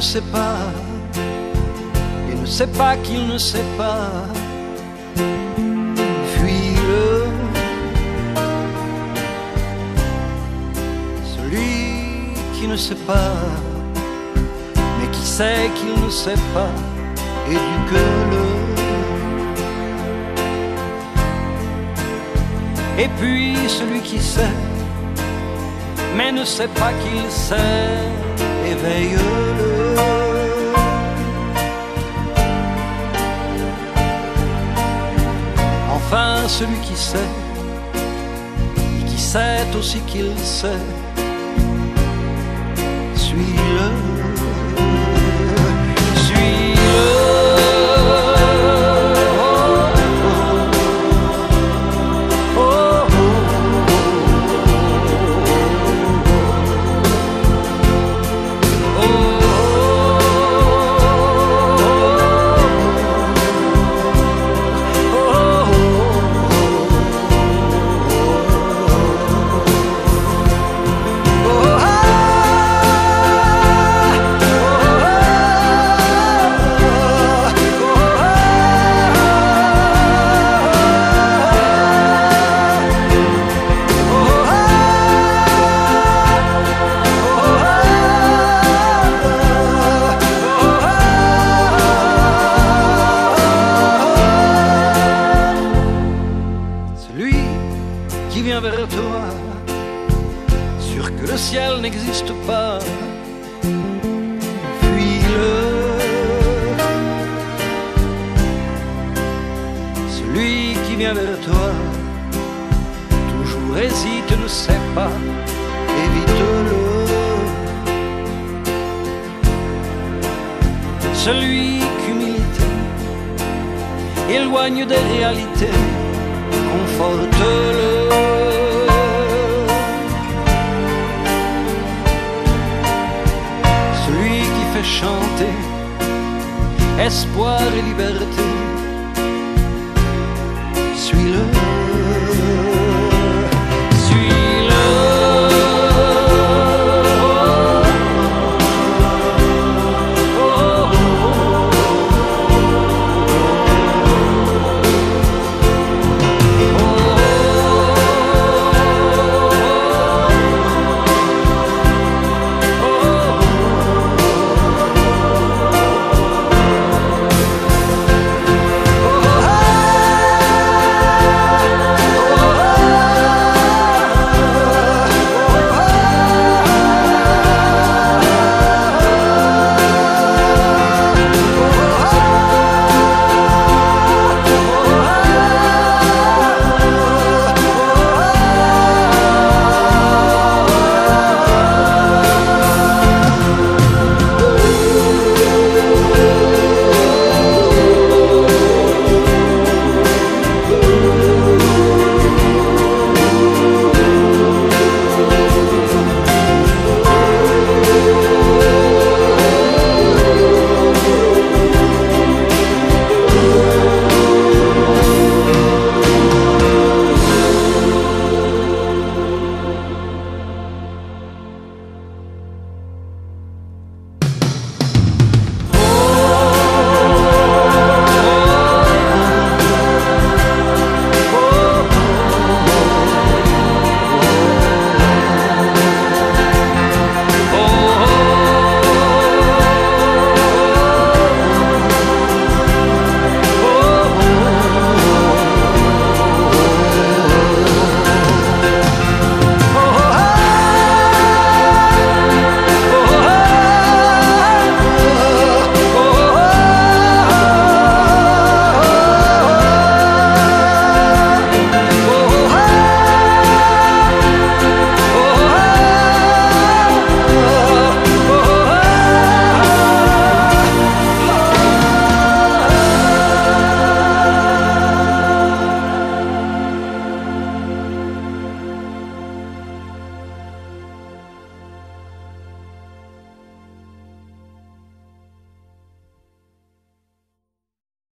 sait pas, il ne sait pas qu'il ne sait pas, fuis-le. Celui qui ne sait pas, mais qui sait qu'il ne sait pas, éduque-le. Et puis celui qui sait, mais ne sait pas qu'il sait, éveille-le. Enfin celui qui sait, et qui sait aussi qu'il sait, que le ciel n'existe pas, fuis-le. Celui qui vient vers toi, toujours hésite, ne sait pas, évite-le. Celui qu'humilité éloigne des réalités conforte-le. Chanter espoir et liberté, suis-le.